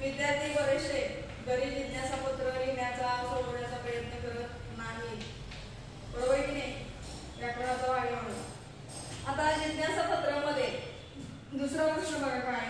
विद्यार्थी बरेचसे घरी जिज्ञासा पत्र लिहिण्याचा सोडवण्याचा प्रयत्न करत नाही. बरोबर की नाही? व्याकरणाचा वाढ म्हणून. आता जिज्ञासा पत्रामध्ये दुसरा प्रश्न बघा काय?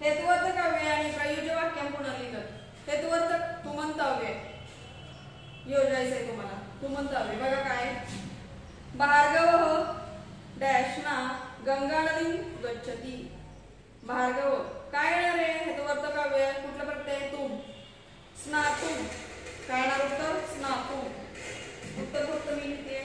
हेतुवर्थ काव्य आणि प्रयोज्य वाक्य पुनर्लिखन हेतुवर्थ तुमंतव्य. योजायचंय तुम्हाला. तुमंतव्य. बघा काय? भार्गव हो डॅशना गंगा नदी गच्छती. भार्गव काय येणार आहे? हेतुवर्तक काव्य कुठलं प्रत्यय तुम स्नातू. काय येणार उत्तर? स्नातू. उत्तर फक्त मी लिहिते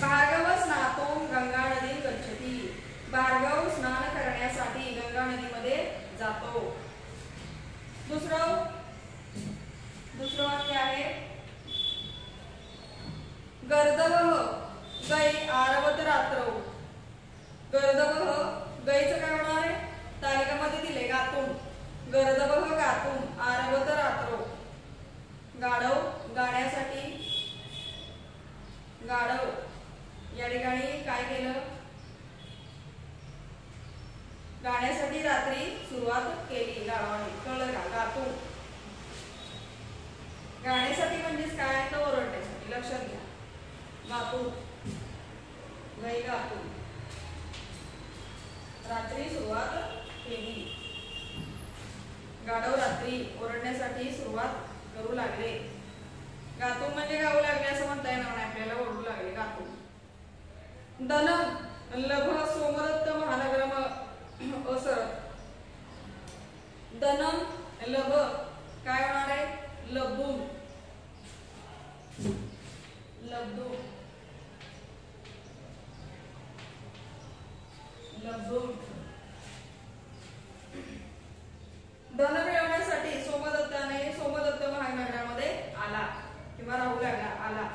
भार्गव स्नातो गंगा नदी गच्छती. भार्गव स्नान करण्यासाठी गंगा नदीमध्ये जातो. दुसरं दुसरं वाक्य आहे गर्दवह गै आरवत रात्र गर्दवह गैचं काय होणार आहे? तालिकामध्ये दिले गातून. गर्दवह गातून आरवत रात्र गाढव गाण्यासाठी गाढव या ठिकाणी काय केलं गाण्यासाठी रात्री सुरुवात केली गाढवाने कळलं का गातून गाण्यासाठी म्हणजेच काय तर ओरडण्यासाठी लक्षात घ्या गातू गई गातू रात्री सुरुवात केली गाढव रात्री ओरडण्यासाठी सुरुवात करू लागले. गातू म्हणजे गाऊ लागले असं म्हणता येणार नाही आपल्याला ओरडू लागले गातू दनम लभ सोमदत्त महानगरम असर दनम लभ काय होणार आहे? लबून लबू लब्धून धन मिळवण्यासाठी सोमदत्ताने सोमदत्त महानगरामध्ये आला किंवा राहू लागला आला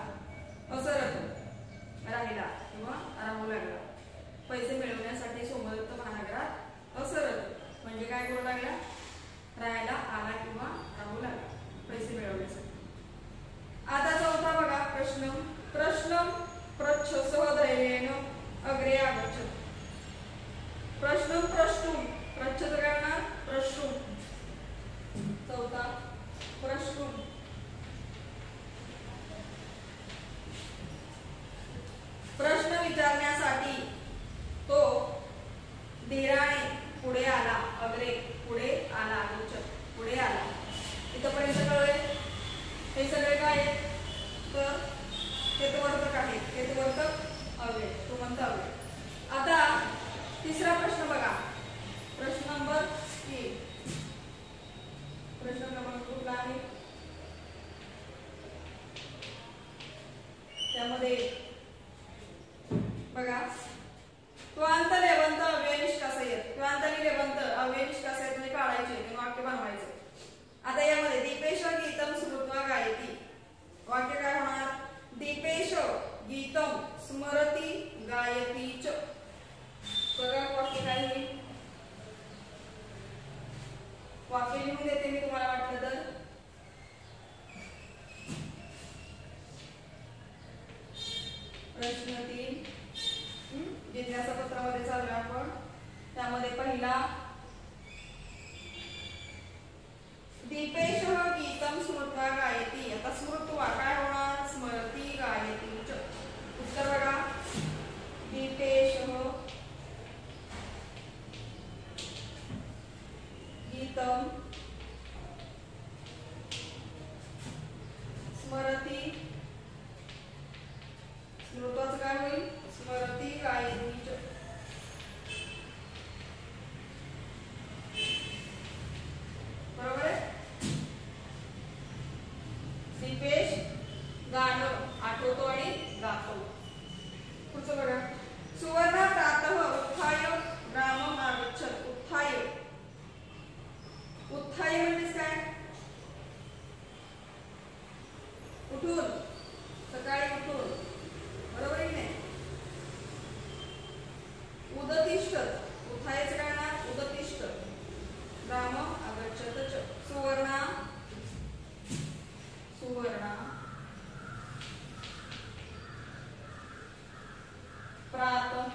असं अर्थ राहिला किंवा राहू लागला पैसे मिळवण्यासाठी सोमदत्त महानगरात असं अर्थ म्हणजे काय करू लागला राहायला आला किंवा राहू लागला पैसे मिळवण्यासाठी आता चौथा बघा प्रश्न प्रश्न प्रच्छ सहधैर्येन अग्रे आगच्छत। प्रश्न प्रश्नून प्रच्छच काय होणार प्रश्नून चौथा प्रश्नून प्रश्न विचारण्यासाठी तो धीराने पुढे आला अग्रे पुढे आला आगच्छत पुढे आला इथपर्यंत कळले हे सगळे काय आहेत? तर हेतुवर्तक आहेत हेतुवर्तक हवे तो म्हणतो हवे आता तिसरा प्रश्न बघा प्रश्न नंबर तीन प्रश्न क्रमांक कुठला आहे त्यामध्ये बघा क्वांत लेवंत अव्यय निष्कासयत क्वांत आणि अव्यय काढायचे आणि वाक्य बनवायचे. आता यामध्ये दीपेश गीतम स्मृत्वा गायती. वाक्य काय होणार? दीपेश गीतम स्मरती गायती च. वाक्य काय होईल वाक्य लिहून देते मी तुम्हाला वाटलं तर. प्रश्न तीन. जिज्ञासा पत्रामध्ये चालू आपण. त्यामध्ये पहिला दीपेश गीतम स्मृत्वा गायती. आता स्मृत्वा काय होणार? स्मृती गायती. उत्तर बघा. दीपेश गीतम स्मरती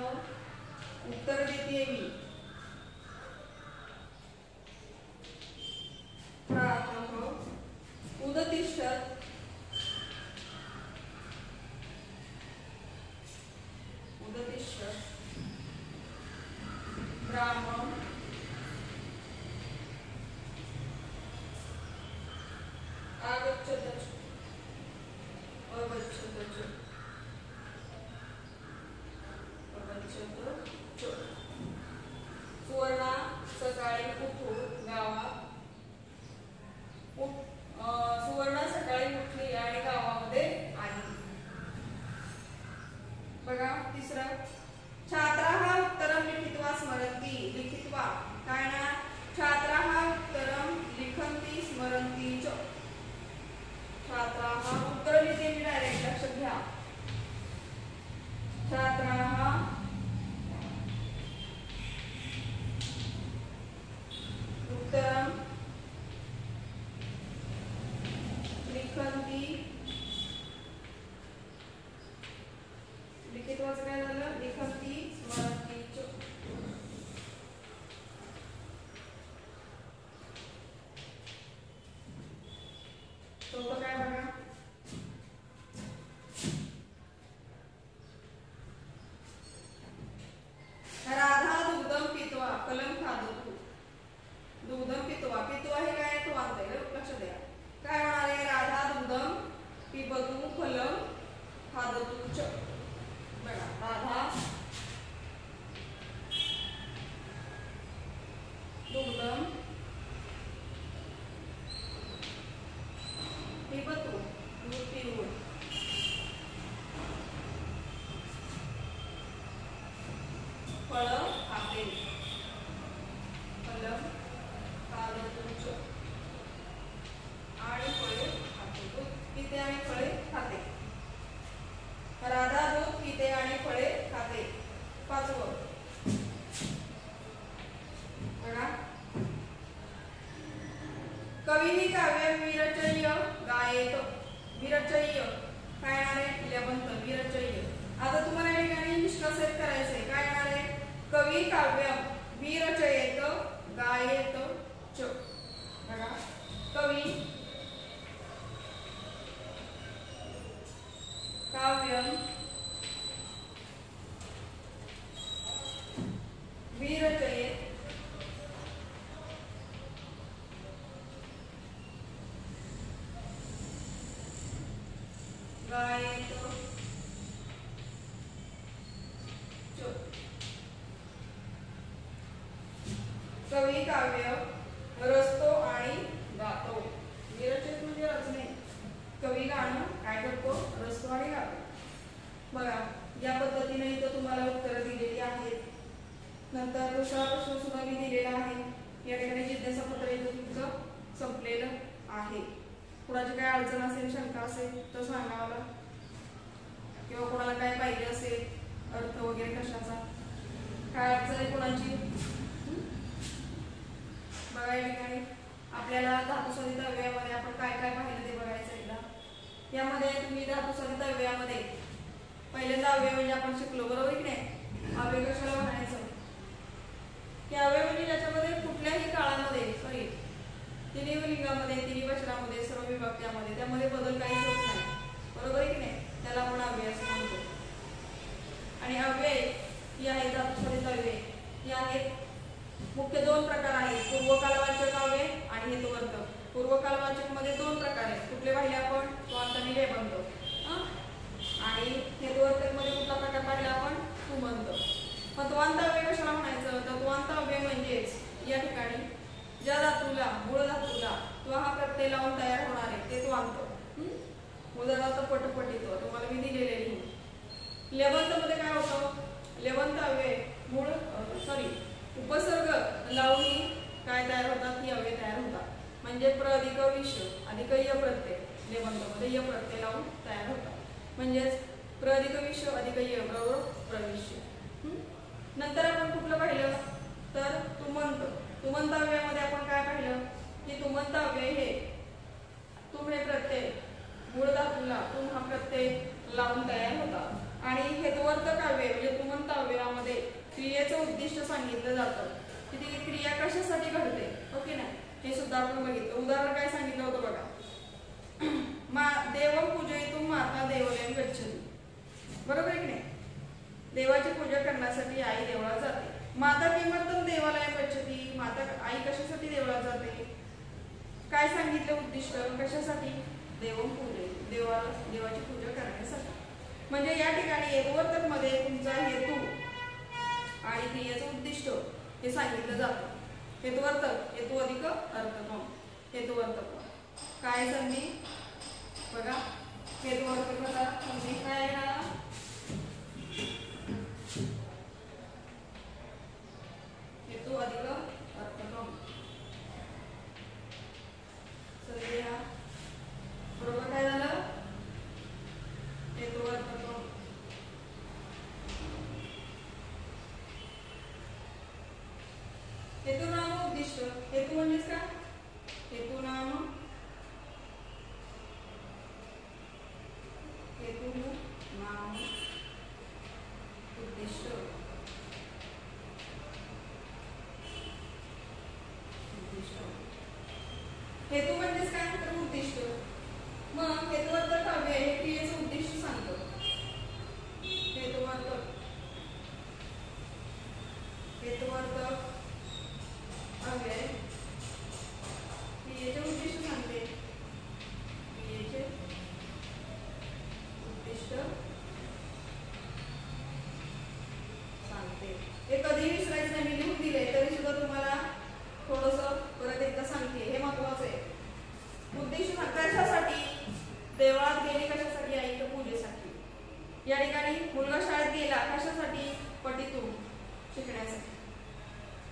उत्तर देते मी प्राप्त उदतिष्ठत उदतिष्ठत ब्राह्मण आगच्छत अवच्छत प्रगच्छत च सुवर्णा सकाळी उठून खादतु च बघा राधा दुग्धम पिबतु दूध पिऊन फळ खाते फलम खादतुच आणि फळे खाते दूध पिते आणि फळे खाते राधा दूध पिते आणि फळे खाते पाचवं बघा कवीनी काव्य विरचय्य गायेत विरचय्य काय येणार आहे लेबंत विरचय्य आता तुम्हाला या ठिकाणी निष्कर्ष सेट करायचंय काय येणार आहे कवी काव्य विरचयेत गायेत च बघा कवी काव्यम विरचयेत गायेत च कवी काव्य रचतो आणि गातो. विरचित म्हणजे रचने. कवी गाणं काय करतो रचतो आणि गातो. बघा या पद्धतीने इथं तुम्हाला उत्तरं दिलेली आहेत. नंतर दुसरा प्रश्न सुद्धा मी दिलेला आहे. या ठिकाणी जिज्ञासा पत्र इथं तुमचं संपलेलं आहे. कुणाची काय अडचण असेल शंका असेल तर सांगा मला किंवा कोणाला काय पाहिजे असेल अर्थ वगैरे कशाचा. काय अडचण आहे कोणाची? बघा या ठिकाणी आपल्याला धातुसंधित अव्ययामध्ये आपण काय काय पाहिलं ते बघायचं एकदा. यामध्ये तुम्ही धातुसंधित अव्ययामध्ये पहिल्यांदा अवयव म्हणजे आपण शिकलो बरोबर की नाही? अवयव कशाला म्हणायचं? की अवयव म्हणजे ज्याच्यामध्ये कुठल्याही काळामध्ये सॉरी तिन्ही लिंगामध्ये तिन्ही वचनामध्ये सर्व विभाग त्यामध्ये. बदल काहीच होत नाही. बरोबर आहे की नाही? त्याला आपण अव्यय असं म्हणतो. आणि अव्यय ही आहेत धातुसंधित अव्यय ही आहेत मुख्य दोन प्रकार आहेत. पूर्वकालवाचक काव्य आणि हेतुवंत पूर्व कालवाचकमध्ये दोन प्रकार आहेत. कुठले पाहिले आपण? स्वांत आणि लेबंत आणि हेतुवर्तकमध्ये कुठला प्रकार पाहिला आपण? तुमंत तत्वांत अव्यय कशाला म्हणायचं? तत्वांत अव्यय म्हणजेच या ठिकाणी ज्या धातूला मूळ धातूला किंवा हा प्रत्यय लावून तयार होणार आहे ते त्वांत हं? उदाहरणार्थ पटपटीत. तुम्हाला मी दिलेले लिहून. लेबंत मध्ये काय होतं लेवंत अव्यय मूळ सॉरी उपसर्ग लावून काय तयार होतात ही अव्यय तयार होतात म्हणजे प्र अधिक विष अधिक य प्रत्यय लेवंत मध्ये य प्रत्यय लावून तयार होतात म्हणजेच प्र अधिक विष अधिक य बरोबर प्रविश्य नंतर आपण कुठलं पाहिलं? तर तुमंत. तुमंतव्यामध्ये आपण काय पाहिलं? की तुमंत अव्यय हे तुम हे प्रत्यय. मूळ धातूला तुम हा प्रत्यय लावून तयार होता. आणि हेतुवर्तक काव्य म्हणजे तुमंतव्यामध्ये क्रियेचं उद्दिष्ट सांगितलं जातं. की ती क्रिया कशासाठी घडते? ओके ना? हे सुद्धा आपण बघितलं. उदाहरण काय सांगितलं होतं बघा मा देवम पूजयितुम माता देवालयात गच्छती बरोबर आहे की नाही देवाची पूजा करण्यासाठी आई देवळात जाते माता किमर्थम देवालय गच्छती माता आई कशासाठी देवळात जाते? काय सांगितलं उद्दिष्ट? कशासाठी? देव पूजे देवाला देवाची पूजा करण्यासाठी. म्हणजे या ठिकाणी एकवर्तकमध्ये तुमचा हेतू आणि क्रियेचं उद्दिष्ट हे सांगितलं जातं. हेतुवर्तक हेतू अधिक अर्थकम हेतुवर्तक काय संधी? बघा हेतुवर्तकाचा संधी काय आहे ना अधिक अर्थकम. संधी बरोबर काय झालं? हेतू अर्थकम. हेतू नाम उद्दिष्ट हेतू म्हणजेच काय हेतू नाम हेतू नाम उद्दिष्ट उद्दिष्ट हेतू म्हणजेच काय तर उद्दिष्ट मग हेतुवर्तक काव्य हे क्रियेचं उद्दिष्ट सांगतं हेतुवर्तक हेतुवर्तक काव्य क्रियेचे उद्दिष्ट सांगते क्रियेचे उद्दिष्ट सांगते हे कधीही विसरायचं नाही मी लिहून दिले तरी सुद्धा तुम्हाला थोडस परत एकदा सांगते हे महत्वाचं आहे उद्दिष्ट सांग- कशासाठी देवळात गेले कशासाठी आई तर पूजेसाठी या ठिकाणी मुलगा शाळेत गेला कशासाठी पटीतून शिकण्यासाठी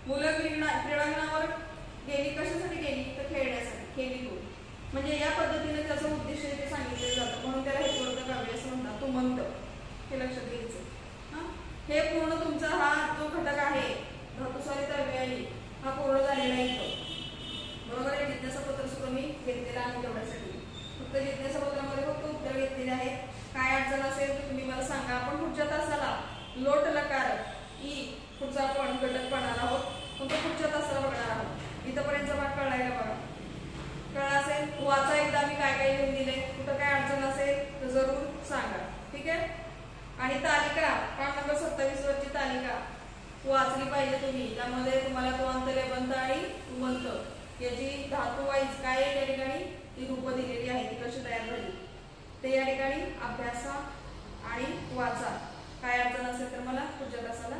मुलं क्रीडा क्रीडांगणावर गेली कशासाठी गेली तर खेळण्यासाठी खेळीतून म्हणजे या पद्धतीने त्याचं उद्दिष्ट इथे सांगितलं जातं म्हणून त्याला हेतुवर्त काव्य असं म्हणतात तू म्हणत हे लक्षात घ्यायचं हा? हे पूर्ण तुमचा हा जो घटक आहे धातुसारी तव्यायी हा पूर्ण झालेला आहे इथं. बरोबर आहे जिज्ञासा पत्र सुद्धा मी घेतलेलं आहे तेवढ्यासाठी फक्त जिज्ञासा पत्रामध्ये फक्त उत्तर घेतलेले आहेत काय अडचण असेल तर तुम्ही मला सांगा आपण पुढच्या तासाला लोट लकार ई पुढचा आपण घटक पाहणार आहोत मग तो पुढच्या तासाला बघणार आहोत इथंपर्यंतचा भाग कळलाय का बघा कळला असेल वाचा एकदा मी काय काय लिहून दिले कुठं काय अडचण असेल तर जरूर सांगा ठीक आहे आणि तालिका पाठ नंबर सत्तावीस वरची तालिका. वाचली पाहिजे तुम्ही. त्यामध्ये तुम्हाला तो अंतलेबंत आणि उमंत याची धातू वाईज काय आहे त्या ठिकाणी? ती रूप दिलेली आहे ती कशी तयार झाली? ते या ठिकाणी अभ्यासा आणि वाचा. काय अडचण असेल तर मला पुढच्या तासाला